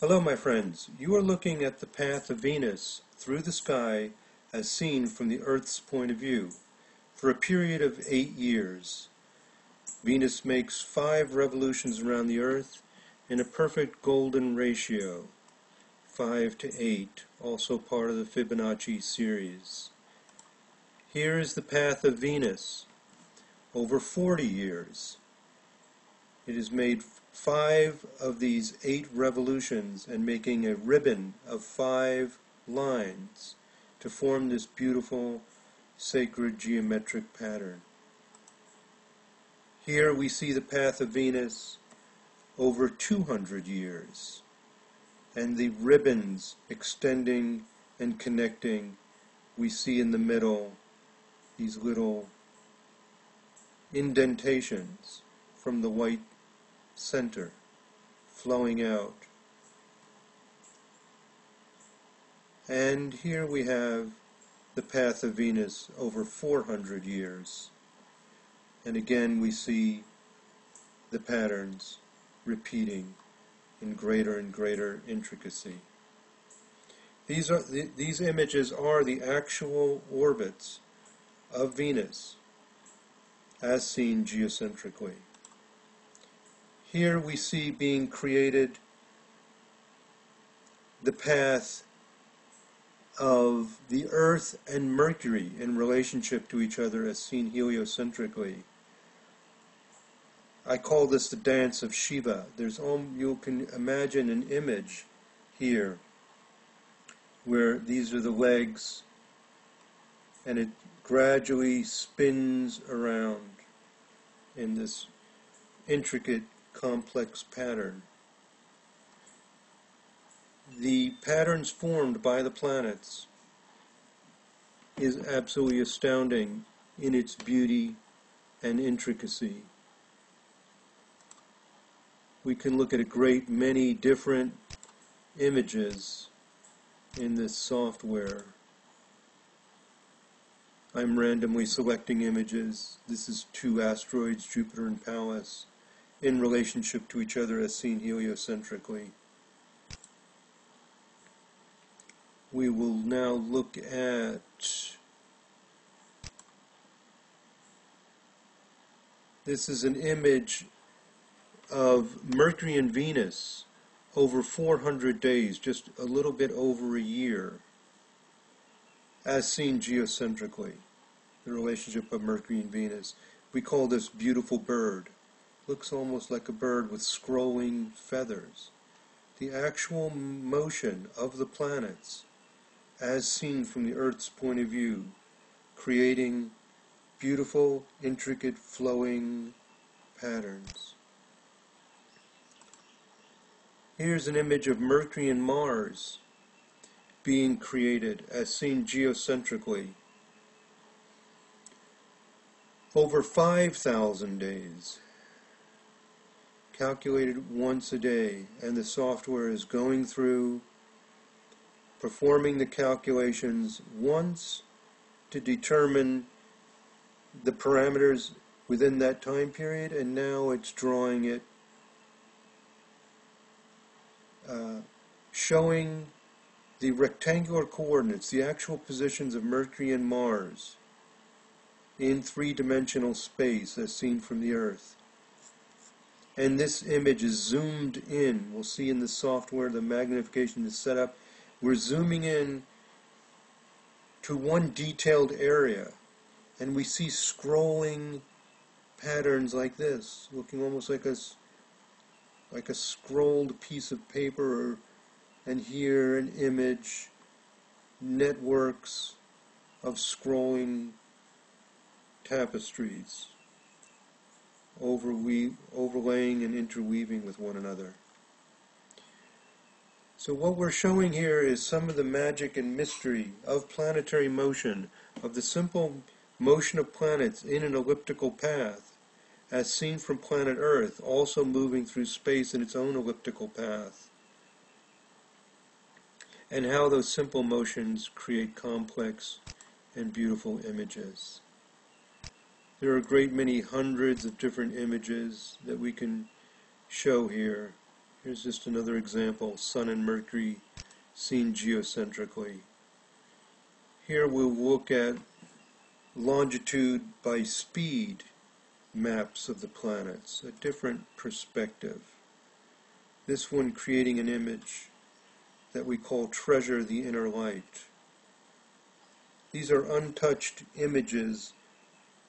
Hello, my friends. You are looking at the path of Venus through the sky as seen from the Earth's point of view for a period of eight years. Venus makes five revolutions around the Earth in a perfect golden ratio, 5 to 8, also part of the Fibonacci series. Here is the path of Venus over 40 years. It has made five of these eight revolutions and making a ribbon of five lines to form this beautiful sacred geometric pattern. Here we see the path of Venus over 200 years and the ribbons extending and connecting. We see in the middle these little indentations from the white center flowing out. And here we have the path of Venus over 400 years. And again we see the patterns repeating in greater and greater intricacy. These, are, these images are the actual orbits of Venus as seen geocentrically. Here we see being created the path of the Earth and Mercury in relationship to each other as seen heliocentrically. I call this the dance of Shiva. There's you can imagine an image here where these are the legs and it gradually spins around in this intricate complex pattern. The patterns formed by the planets is absolutely astounding in its beauty and intricacy. We can look at a great many different images in this software. I'm randomly selecting images. This is two asteroids, Jupiter and Pallas, in relationship to each other as seen heliocentrically. We will now look at this is an image of Mercury and Venus over 400 days, just a little bit over a year as seen geocentrically, the relationship of Mercury and Venus. We call this beautiful bird. Looks almost like a bird with scrolling feathers. The actual motion of the planets, as seen from the Earth's point of view, creating beautiful, intricate, flowing patterns. Here's an image of Mercury and Mars being created as seen geocentrically over 5,000 days calculated once a day and the software is going through performing the calculations once to determine the parameters within that time period and now it's drawing it uh, showing the rectangular coordinates, the actual positions of Mercury and Mars in three-dimensional space as seen from the Earth. And this image is zoomed in. We'll see in the software the magnification is set up. We're zooming in to one detailed area and we see scrolling patterns like this, looking almost like a, like a scrolled piece of paper or and here an image, networks of scrolling tapestries, overlaying and interweaving with one another. So what we're showing here is some of the magic and mystery of planetary motion, of the simple motion of planets in an elliptical path, as seen from planet Earth, also moving through space in its own elliptical path and how those simple motions create complex and beautiful images. There are a great many hundreds of different images that we can show here Here's just another example, Sun and Mercury seen geocentrically. Here we'll look at longitude by speed maps of the planets, a different perspective. This one creating an image that we call Treasure the Inner Light. These are untouched images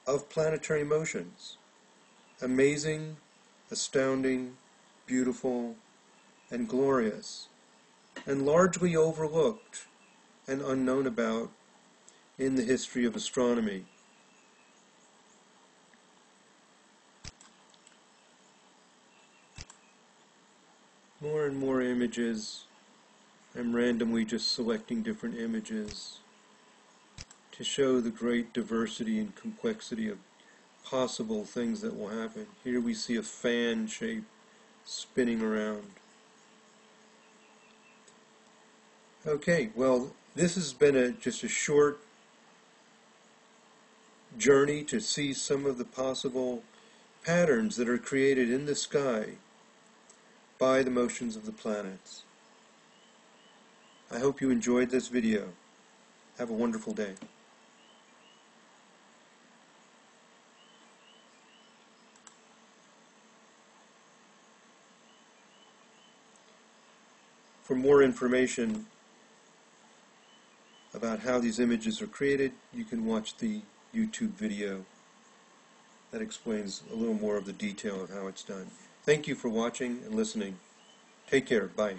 of planetary motions. Amazing, astounding, beautiful, and glorious, and largely overlooked and unknown about in the history of astronomy. More and more images. I'm randomly just selecting different images to show the great diversity and complexity of possible things that will happen. Here we see a fan shape spinning around. Okay, well, this has been a, just a short journey to see some of the possible patterns that are created in the sky by the motions of the planets. I hope you enjoyed this video. Have a wonderful day. For more information about how these images are created, you can watch the YouTube video that explains a little more of the detail of how it's done. Thank you for watching and listening. Take care. Bye.